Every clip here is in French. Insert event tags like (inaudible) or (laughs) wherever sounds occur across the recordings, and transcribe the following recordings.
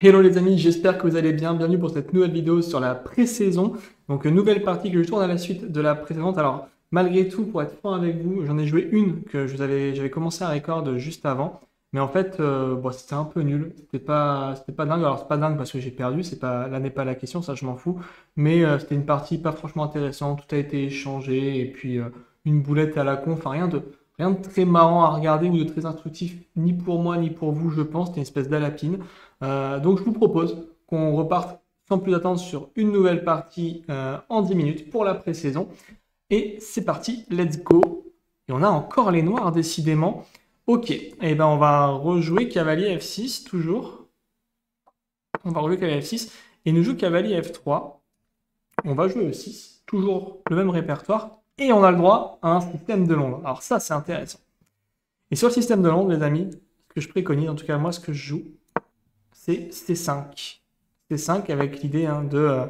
Hello les amis, j'espère que vous allez bien. Bienvenue pour cette nouvelle vidéo sur la pré-saison. Donc euh, nouvelle partie que je tourne à la suite de la précédente. Alors malgré tout, pour être franc avec vous, j'en ai joué une que j'avais commencé à record juste avant. Mais en fait, euh, bon, c'était un peu nul. C'était pas, pas dingue. Alors c'est pas dingue parce que j'ai perdu. C'est pas, là n'est pas la question, ça je m'en fous. Mais euh, c'était une partie pas franchement intéressante. Tout a été échangé et puis une boulette à la con. Enfin rien de, rien de très marrant à regarder ou de très instructif ni pour moi ni pour vous, je pense. C'était une espèce d'alapine. Euh, donc je vous propose qu'on reparte sans plus attendre sur une nouvelle partie euh, en 10 minutes pour la pré-saison. Et c'est parti, let's go. Et on a encore les noirs décidément. Ok, et eh ben on va rejouer cavalier F6 toujours. On va rejouer cavalier F6 et nous joue cavalier F3. On va jouer E6, toujours le même répertoire. Et on a le droit à un système de Londres. Alors ça c'est intéressant. Et sur le système de Londres, les amis, ce que je préconise, en tout cas moi ce que je joue, c'est C5. C5 avec l'idée hein, de euh,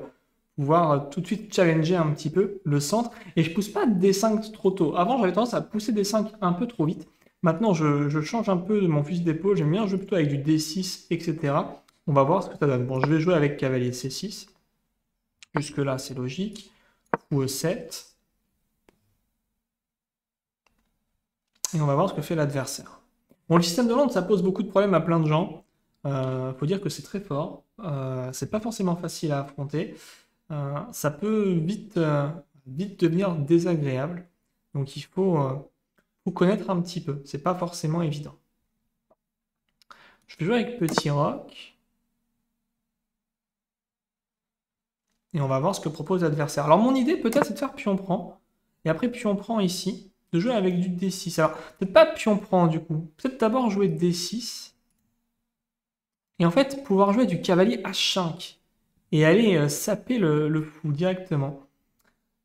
pouvoir euh, tout de suite challenger un petit peu le centre. Et je pousse pas D5 trop tôt. Avant, j'avais tendance à pousser D5 un peu trop vite. Maintenant, je, change un peu de mon fusil d'épaule. J'aime bien jouer plutôt avec du D6, etc. On va voir ce que ça donne. Bon, je vais jouer avec cavalier C6. Jusque-là, c'est logique. Ou E7. Et on va voir ce que fait l'adversaire. Bon, le système de Londres, ça pose beaucoup de problèmes à plein de gens. Euh, faut dire que c'est très fort. Euh, c'est pas forcément facile à affronter. Euh, ça peut vite, euh, vite devenir désagréable. Donc il faut, faut connaître un petit peu. C'est pas forcément évident. Je vais jouer avec Petit Rock. Et on va voir ce que propose l'adversaire. Alors mon idée peut-être c'est de faire pion prend. Et après pion prend ici. De jouer avec du D6. Alors peut-être pas pion prend du coup. Peut-être d'abord jouer D6. Et en fait, pouvoir jouer du cavalier H5 et aller euh, saper le, fou directement.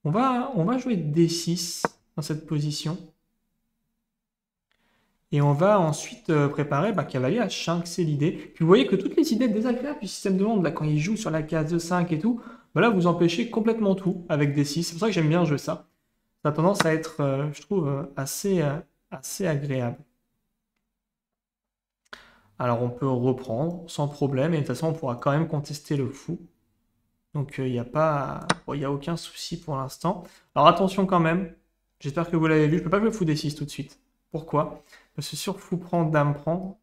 On va, jouer D6 dans cette position. Et on va ensuite euh, préparer bah, cavalier H5, c'est l'idée. Puis vous voyez que toutes les idées désagréables du système de monde, là, quand il joue sur la case de 5 et tout, bah vous empêchez complètement tout avec D6. C'est pour ça que j'aime bien jouer ça. Ça a tendance à être, euh, je trouve, assez agréable. Alors on peut reprendre sans problème et de toute façon on pourra quand même contester le fou. Donc il euh, n'y a pas, il a aucun souci pour l'instant. Alors attention quand même, j'espère que vous l'avez vu, je peux pas jouer fou d6 tout de suite. Pourquoi? Parce que sur fou prend, dame prend,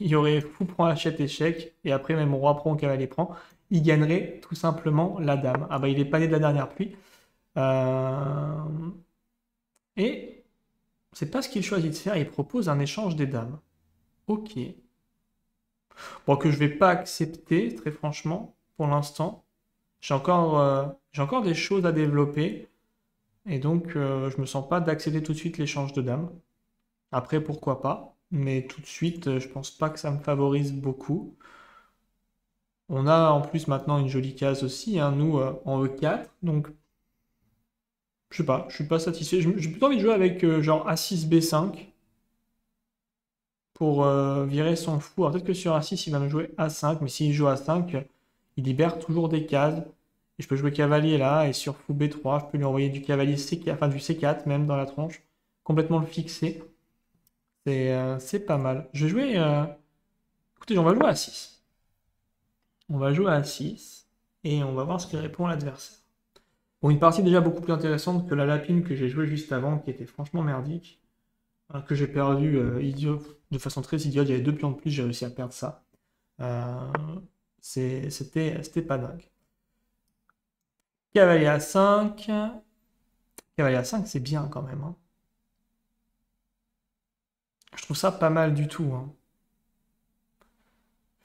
il y aurait fou prend, achète, échec, et après même roi prend, cavalier prend, il gagnerait tout simplement la dame. Ah bah il est pas né de la dernière pluie. Euh... Et c'est pas ce qu'il choisit de faire, il propose un échange des dames. Ok. Bon, que je vais pas accepter, très franchement, pour l'instant. J'ai encore, euh, encore des choses à développer. Et donc, euh, je me sens pas d'accepter tout de suite l'échange de dames. Après, pourquoi pas. Mais tout de suite, euh, je pense pas que ça me favorise beaucoup. On a en plus maintenant une jolie case aussi, hein, nous, en E4. Donc, je sais pas, je suis pas satisfait. J'ai plutôt envie de jouer avec genre A6, B5 pour euh, virer son fou. Alors peut-être que sur A6, il va me jouer A5, mais s'il joue A5, il libère toujours des cases. Et je peux jouer cavalier là, et sur fou B3, je peux lui envoyer du cavalier C4, enfin du C4 même dans la tronche, complètement le fixer. C'est euh, pas mal. Je vais jouer... Euh, écoutez, on va jouer à 6. On va jouer à 6, et on va voir ce que répond l'adversaire. Bon, une partie déjà beaucoup plus intéressante que la lapine que j'ai joué juste avant, qui était franchement merdique. Hein, que j'ai perdu euh, idiot, de façon très idiote. Il y avait deux pions de plus, j'ai réussi à perdre ça. Euh, c'était pas dingue. Cavalier à 5. Cavalier à 5, c'est bien quand même. Hein. Je trouve ça pas mal du tout. Hein.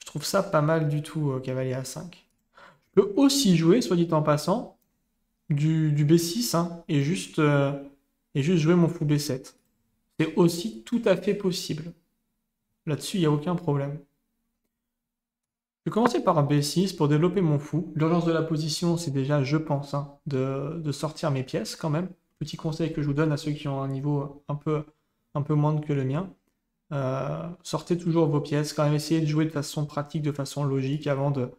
Je trouve ça pas mal du tout, euh, cavalier à 5. Je peux aussi jouer, soit dit en passant, du, B6 et, juste, et juste jouer mon fou B7. C'est aussi tout à fait possible. Là-dessus, il n'y a aucun problème. Je vais commencer par un B6 pour développer mon fou. L'urgence de la position, c'est déjà, je pense, hein, de, sortir mes pièces quand même. Petit conseil que je vous donne à ceux qui ont un niveau un peu, un peu moindre que le mien. Euh, sortez toujours vos pièces, quand même essayez de jouer de façon pratique, de façon logique avant de,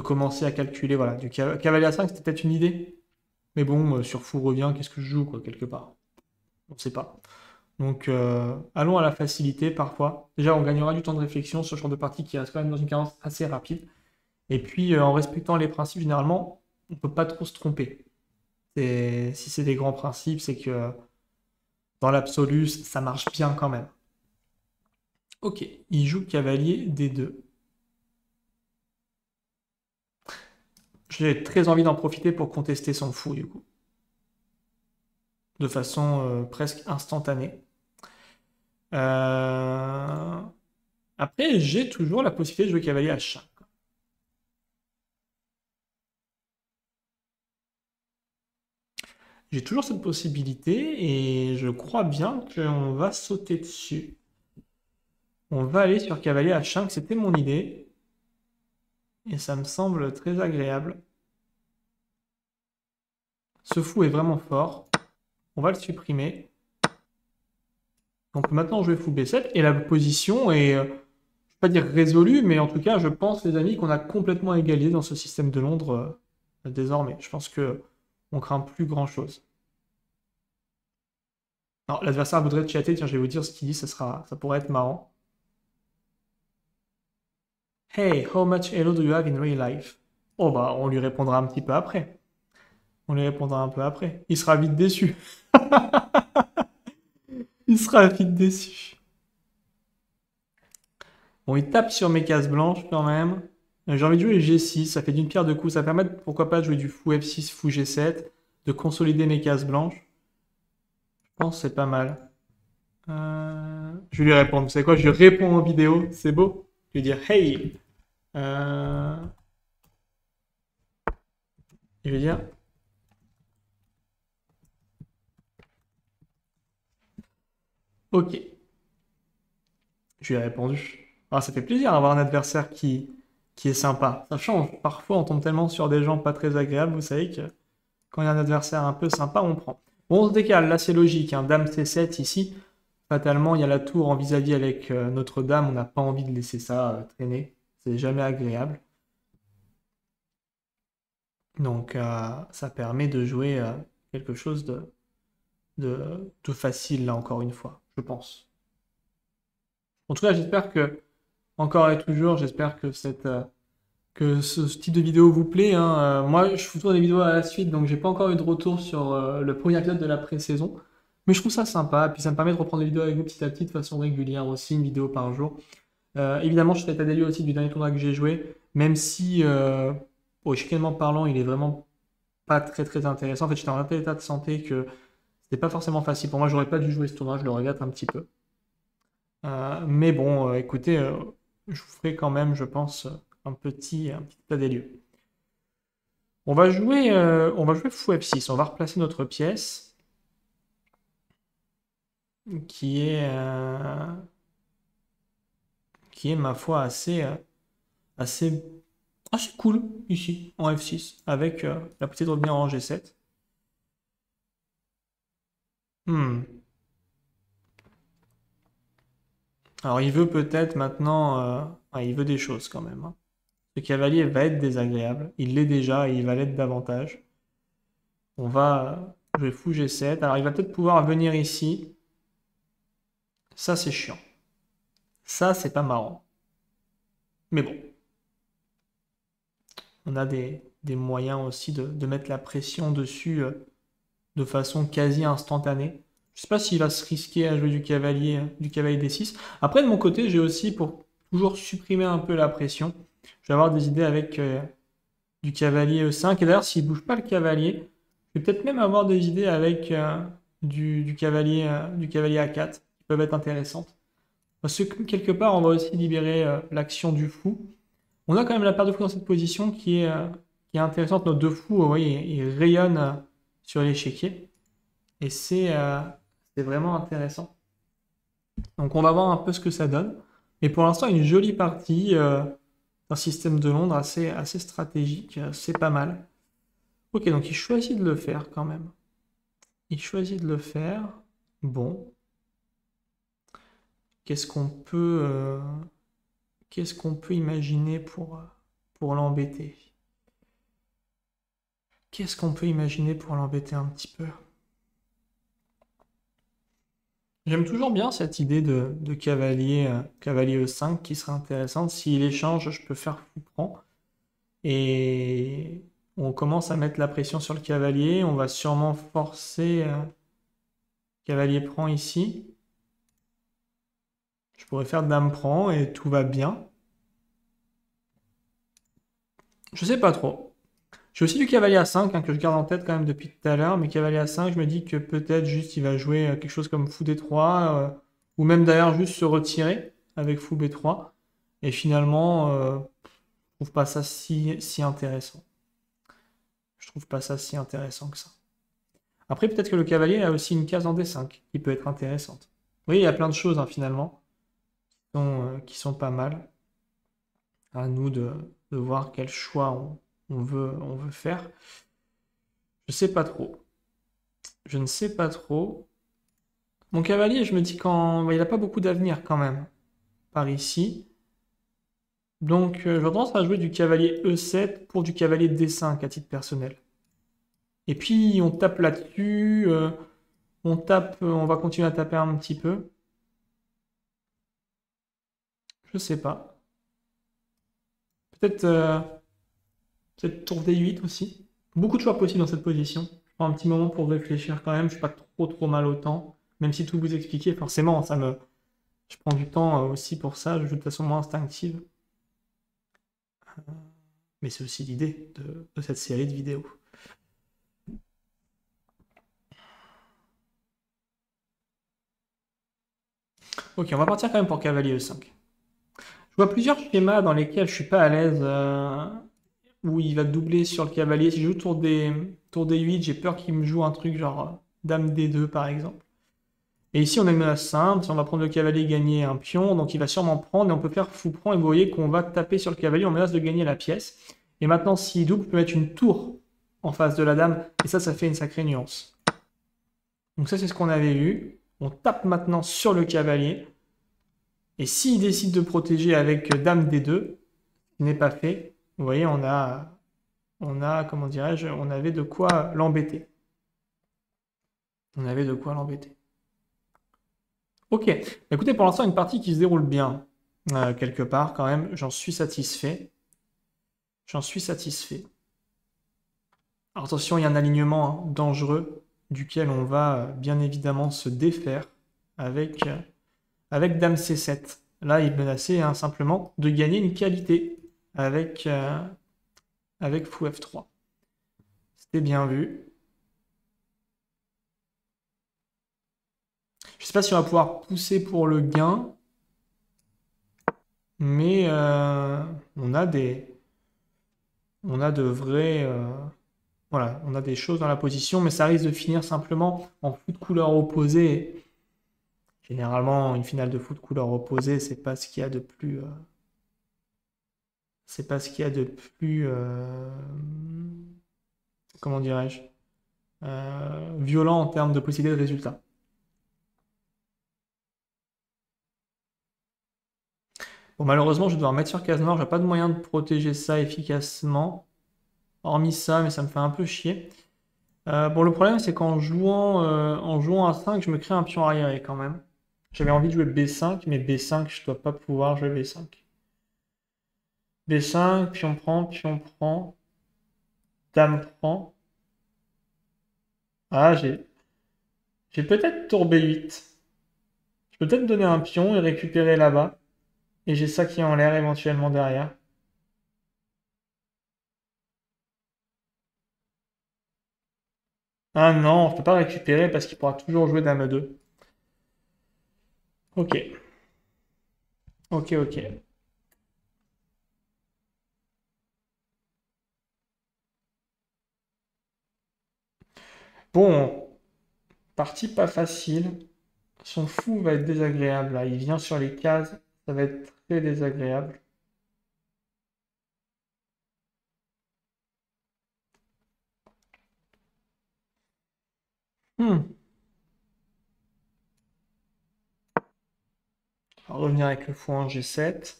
commencer à calculer. Voilà, du cavalier à 5, c'était peut-être une idée. Mais bon, euh, sur fou revient, qu'est-ce que je joue, quoi, quelque part? On ne sait pas. Donc euh, allons à la facilité parfois. Déjà, on gagnera du temps de réflexion sur ce genre de partie qui reste quand même dans une cadence assez rapide. Et puis, euh, en respectant les principes, généralement, on ne peut pas trop se tromper. Si c'est des grands principes, c'est que dans l'absolu, ça marche bien quand même. Ok, il joue cavalier D2. J'ai très envie d'en profiter pour contester son fou, du coup. De façon euh, presque instantanée. Euh, après, j'ai toujours la possibilité de jouer cavalier H5. J'ai toujours cette possibilité et je crois bien qu'on va sauter dessus. On va aller sur cavalier H5, c'était mon idée. Et ça me semble très agréable. Ce fou est vraiment fort. On va le supprimer. Donc maintenant, je vais fou B7. Et la position est, euh, je ne vais pas dire résolue, mais en tout cas, je pense, les amis, qu'on a complètement égalisé dans ce système de Londres euh, désormais. Je pense que on craint plus grand-chose. L'adversaire voudrait chatter, tiens, je vais vous dire ce qu'il dit, ça, sera, ça pourrait être marrant. Hey, how much hello do you have in real life? Oh bah, on lui répondra un petit peu après. On lui répondra un peu après. Il sera vite déçu. (laughs) il sera vite déçu. Bon, il tape sur mes cases blanches quand même. J'ai envie de jouer G6, ça fait d'une pierre deux coups. Ça permet, pourquoi pas, de jouer du fou F6, fou G7, de consolider mes cases blanches. Je pense que c'est pas mal. Euh, je vais lui répondre. Vous savez quoi? Je lui réponds en vidéo. C'est beau. Je vais dire Hey euh, Je dire Ok. Je lui ai répondu. Ah, ça fait plaisir d'avoir un adversaire qui, qui est sympa. Ça change. Parfois, on tombe tellement sur des gens pas très agréables. Vous savez que quand il y a un adversaire un peu sympa, on prend. Bon, on se décale. Là, c'est logique. Hein. Dame C7 ici. Fatalement, il y a la tour en vis-à-vis avec euh, Notre-Dame. On n'a pas envie de laisser ça euh, traîner. C'est jamais agréable. Donc, euh, ça permet de jouer quelque chose de, de, facile, là, encore une fois je pense. En tout cas, j'espère que, encore et toujours, j'espère que cette, euh, que ce, type de vidéo vous plaît. Hein. Euh, moi, je vous tourne des vidéos à la suite, donc j'ai pas encore eu de retour sur euh, le premier épisode de la pré-saison. Mais je trouve ça sympa, puis ça me permet de reprendre des vidéos avec vous petit à petit de façon régulière aussi, une vidéo par jour. évidemment, je fais état des aussi du dernier tournoi que j'ai joué, même si, chicanement parlant, il est vraiment pas très très intéressant. En fait, j'étais en un tel état de santé que c'est pas forcément facile. Pour moi, j'aurais pas dû jouer ce tournoi, je le regrette un petit peu. Euh, mais bon, euh, écoutez, euh, je vous ferai quand même, je pense, un petit, un petit des lieux. On va jouer, on va jouer fou F6. On va replacer notre pièce qui est, qui est ma foi assez, assez, assez cool ici en F6 avec la possibilité de revenir en G7. Hmm. Alors il veut peut-être maintenant... Euh, il veut des choses quand même. Hein. Ce cavalier va être désagréable. Il l'est déjà et il va l'être davantage. On va jouer fou G7. Alors il va peut-être pouvoir venir ici. Ça c'est chiant. Ça c'est pas marrant. Mais bon. On a des, moyens aussi de, mettre la pression dessus. Euh, de façon quasi instantanée. Je sais pas s'il va se risquer à jouer du cavalier, du cavalier D6. Après, de mon côté, j'ai aussi, pour toujours supprimer un peu la pression, je vais avoir des idées avec euh, du cavalier E5. Et d'ailleurs, s'il ne bouge pas le cavalier, je vais peut-être même avoir des idées avec euh, du, cavalier, euh, du cavalier A4 qui peuvent être intéressantes. Parce que quelque part, on va aussi libérer l'action du fou. On a quand même la paire de fous dans cette position qui est, intéressante. Nos deux fous, vous voyez, ils rayonnent sur l'échiquier. Et euh, c'est vraiment intéressant. Donc on va voir un peu ce que ça donne. Mais pour l'instant, une jolie partie euh, d'un système de Londres assez, assez stratégique. Euh, c'est pas mal. Ok, donc il choisit de le faire quand même. Il choisit de le faire. Bon. Qu'est-ce qu'on peut, qu'est-ce qu'on peut imaginer pour, pour l'embêter? Qu'est-ce qu'on peut imaginer pour l'embêter un petit peu? J'aime toujours bien cette idée de, cavalier, euh, cavalier E5 qui serait intéressante. S'il échange, je peux faire fou prend. Et on commence à mettre la pression sur le cavalier. On va sûrement forcer euh, cavalier prend ici. Je pourrais faire dame prend et tout va bien. Je sais pas trop. J'ai aussi du cavalier à 5 hein, que je garde en tête quand même depuis tout à l'heure. Mais cavalier à 5, je me dis que peut-être juste il va jouer euh, quelque chose comme fou d3. Euh, ou même d'ailleurs juste se retirer avec fou b3. Et finalement, euh, je trouve pas ça si, intéressant. Je trouve pas ça si intéressant que ça. Après, peut-être que le cavalier a aussi une case en D5 qui peut être intéressante. Oui, il y a plein de choses hein, finalement qui sont, qui sont, pas mal. À nous de, de voir quel choix on, on veut, on veut faire. Je sais pas trop. Je ne sais pas trop. Mon cavalier, je me dis quand bah, il n'a pas beaucoup d'avenir quand même par ici. Donc euh, j'ai tendance à jouer du cavalier E7 pour du cavalier D5 à titre personnel. Et puis on tape là-dessus, euh, on tape, on va continuer à taper un petit peu. Je sais pas. Peut-être euh, Peut-être tour D8 aussi. Beaucoup de choix possibles dans cette position. Je prends un petit moment pour réfléchir quand même. Je suis pas trop trop mal au temps. Même si tout vous expliquer, forcément, ça me... Je prends du temps euh, aussi pour ça. Je joue de façon moins instinctive. Euh, mais c'est aussi l'idée de, de cette série de vidéos. Ok, on va partir quand même pour cavalier E5. Je vois plusieurs schémas dans lesquels je suis pas à l'aise. Euh, où il va doubler sur le cavalier. Si je joue tour des, tour des 8, j'ai peur qu'il me joue un truc genre euh, dame D2 par exemple. Et ici, on a une menace simple. Si on va prendre le cavalier, gagner un pion. Donc, il va sûrement prendre et on peut faire fou prend. Et vous voyez qu'on va taper sur le cavalier, on menace de gagner la pièce. Et maintenant, s'il double, on peut mettre une tour en face de la dame. Et ça, ça fait une sacrée nuance. Donc ça, c'est ce qu'on avait vu. On tape maintenant sur le cavalier. Et s'il décide de protéger avec dame D2, ce n'est pas fait, vous voyez, on a, comment dirais-je, on avait de quoi l'embêter. On avait de quoi l'embêter. Ok, écoutez, pour l'instant, une partie qui se déroule bien, euh, quelque part, quand même, j'en suis satisfait. J'en suis satisfait. Attention, il y a un alignement hein, dangereux duquel on va euh, bien évidemment se défaire avec, euh, avec Dame C7. Là, il menaçait hein, simplement de gagner une qualité avec, euh, avec fou F3. C'était bien vu. Je sais pas si on va pouvoir pousser pour le gain. Mais euh, on a des. On a de vrais. Euh, voilà, on a des choses dans la position, mais ça risque de finir simplement en foot couleur opposée. Généralement, une finale de foot couleur opposée, c'est pas ce qu'il y a de plus c'est pas ce qu'il y a de plus, euh, comment dirais-je, euh, violent en termes de possibilité de résultat. Bon, malheureusement, je vais devoir mettre sur case noire. J'ai pas de moyen de protéger ça efficacement. Hormis ça, mais ça me fait un peu chier. Euh, bon, le problème, c'est qu'en jouant, en jouant à 5, je me crée un pion arriéré quand même. J'avais envie de jouer B5, mais B5, je dois pas pouvoir jouer B5. B5, puis on prend, puis on prend. Dame prend. Ah, j'ai... J'ai peut-être tour B8. Je peux peut-être donner un pion et récupérer là-bas. Et j'ai ça qui est en l'air éventuellement derrière. Ah non, on ne peut pas récupérer parce qu'il pourra toujours jouer Dame 2. Ok. Ok, ok. Bon, partie pas facile. Son fou va être désagréable là. Il vient sur les cases. Ça va être très désagréable. Hmm. On va revenir avec le fou en G7.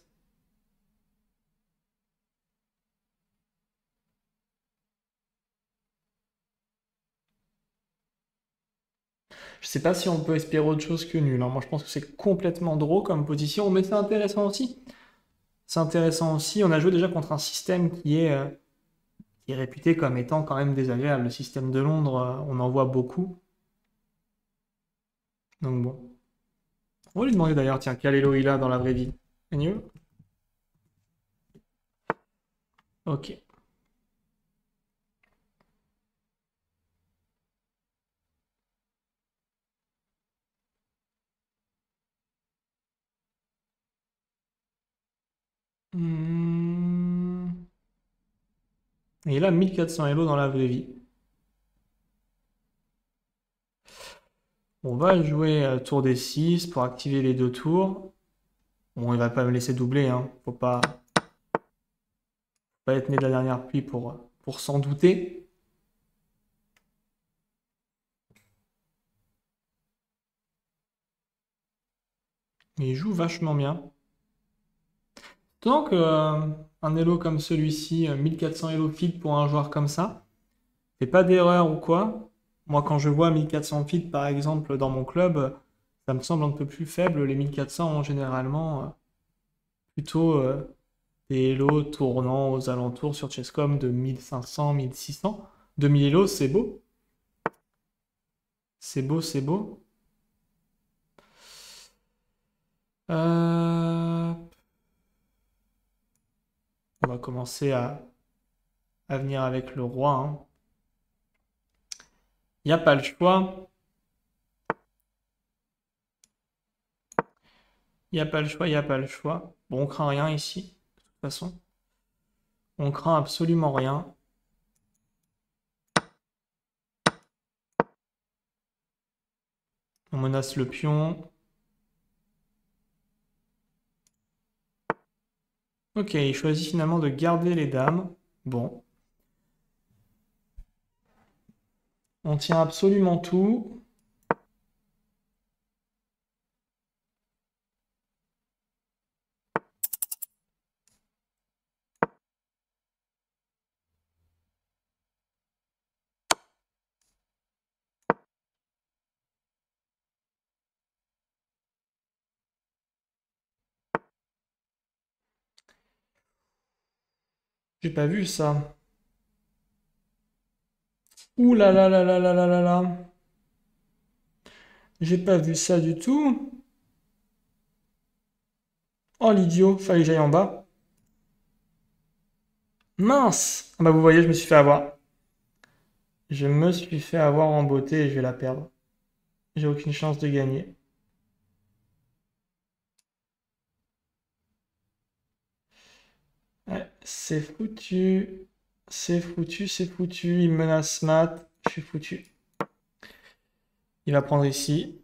Je sais pas si on peut espérer autre chose que nul. hein. Moi, je pense que c'est complètement drôle comme position, mais c'est intéressant aussi. C'est intéressant aussi. On a joué déjà contre un système qui est, euh, est réputé comme étant quand même désagréable. Le système de Londres, euh, on en voit beaucoup. Donc bon. On va lui demander d'ailleurs, tiens, quel il a dans la vraie vie. Agnew Ok. Et il a 1400 elo dans la vraie vie. On va jouer tour des 6 pour activer les deux tours. Bon, il va pas me laisser doubler, hein. Faut pas, faut pas être né de la dernière pluie pour, pour s'en douter. Il joue vachement bien. Tant que euh, elo comme celui-ci, euh, 1400 elo feed pour un joueur comme ça, fait pas d'erreur ou quoi? Moi, quand je vois 1400 feed par exemple dans mon club, ça me semble un peu plus faible. Les 1400 ont généralement euh, plutôt euh, des elo tournant aux alentours sur Chesscom de 1500, 1600. 2000 elo, c'est beau. C'est beau, c'est beau. Euh, On va commencer à, venir avec le roi. hein. Il n'y a pas le choix. Il n'y a pas le choix, il n'y a pas le choix. Bon, on craint rien ici, de toute façon. On craint absolument rien. On menace le pion. Ok, il choisit finalement de garder les dames. Bon. On tient absolument tout. J'ai pas vu ça. Ouh là là là là là là là là. J'ai pas vu ça du tout. Oh l'idiot, fallait que j'aille en bas. Mince! Ah bah vous voyez, je me suis fait avoir. Je me suis fait avoir en beauté et je vais la perdre. J'ai aucune chance de gagner. C'est foutu. C'est foutu, c'est foutu. Il menace mat. Je suis foutu. Il va prendre ici.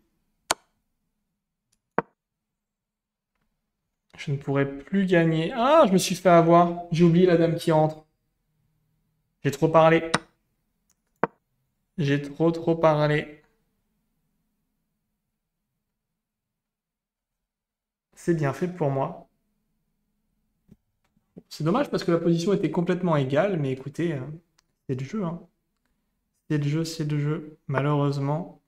Je ne pourrai plus gagner. Ah, je me suis fait avoir. J'ai oublié la dame qui entre. J'ai trop parlé. J'ai trop trop parlé. C'est bien fait pour moi. C'est dommage parce que la position était complètement égale, mais écoutez, euh, c'est le jeu, hein. C'est le jeu, c'est le jeu. Malheureusement.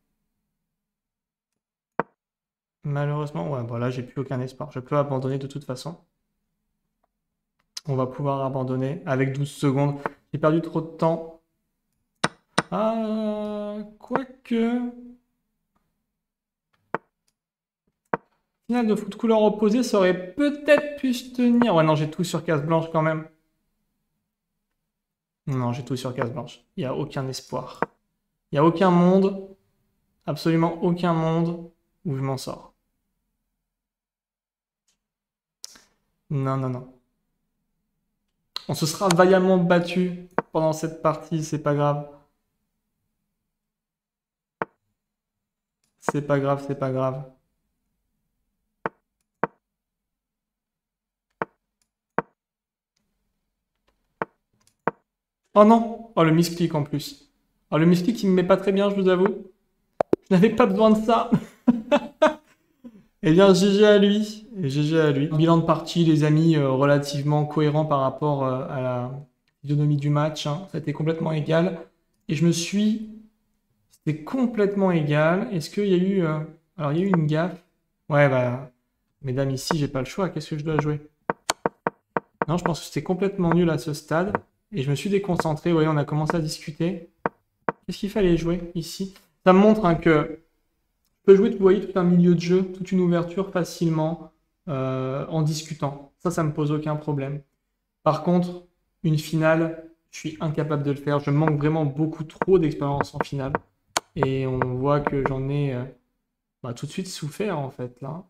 Malheureusement, ouais, voilà, j'ai plus aucun espoir. Je peux abandonner de toute façon. On va pouvoir abandonner avec 12 secondes. J'ai perdu trop de temps. Ah, quoique. De foot couleur opposée, ça aurait peut-être pu se tenir. Ouais, non, j'ai tout sur case blanche quand même. Non, j'ai tout sur case blanche. Il n'y a aucun espoir. Il n'y a aucun monde, absolument aucun monde où je m'en sors. Non, non, non. On se sera vaillamment battu pendant cette partie, c'est pas grave. C'est pas grave, c'est pas grave. Oh non! Oh le misclick en plus. Oh le misclick il me met pas très bien, je vous avoue. Je n'avais pas besoin de ça. (laughs) Eh bien, GG à lui. GG à lui. Bilan de partie, les amis, euh, relativement cohérent par rapport euh, à la physionomie du match. hein. Ça a été complètement égal. Et je me suis... C'est complètement égal. Est-ce qu'il y a eu... euh, Alors, il y a eu une gaffe? Ouais, bah... Mesdames, ici, j'ai pas le choix. Qu'est-ce que je dois jouer? Non, je pense que c'était complètement nul à ce stade. Et je me suis déconcentré. Vous voyez, on a commencé à discuter. Qu'est-ce qu'il fallait jouer ici? Ça me montre hein, que je peux jouer, vous voyez, tout un milieu de jeu, toute une ouverture facilement euh, en discutant. Ça, ça me pose aucun problème. Par contre, une finale, je suis incapable de le faire. Je manque vraiment beaucoup trop d'expérience en finale. Et on voit que j'en ai euh, bah, tout de suite souffert, en fait, là.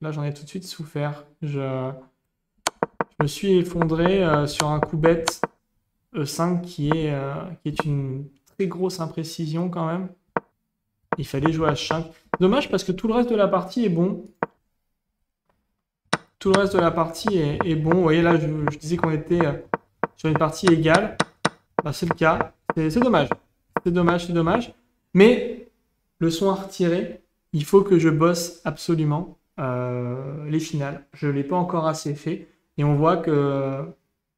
Là, j'en ai tout de suite souffert. Je, je me suis effondré euh, sur un coup bête E5 qui est, euh, qui est une très grosse imprécision quand même. Il fallait jouer H5. Dommage parce que tout le reste de la partie est bon. Tout le reste de la partie est, bon. Vous voyez là, je, disais qu'on était euh, sur une partie égale. Bah, c'est le cas. C'est dommage. C'est dommage, c'est dommage. Mais le son à retirer, il faut que je bosse absolument euh, les finales. Je ne l'ai pas encore assez fait. Et on voit que euh,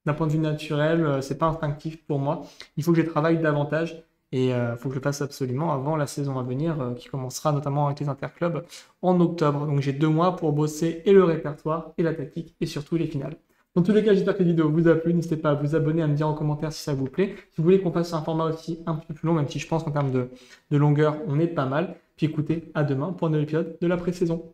d'un point de vue naturel, euh, c'est pas instinctif pour moi. Il faut que je travaille davantage. Et il faut que je le fasse absolument avant la saison à venir, euh, qui commencera notamment avec les interclubs en octobre. Donc j'ai deux mois pour bosser et le répertoire, et la tactique, et surtout les finales. Dans tous les cas, j'espère que la vidéo vous a plu. N'hésitez pas à vous abonner, à me dire en commentaire si ça vous plaît. Si vous voulez qu'on fasse un format aussi un petit peu plus long, même si je pense qu'en termes de, de longueur, on est pas mal. Puis écoutez, à demain pour un nouvel épisode de la pré-saison.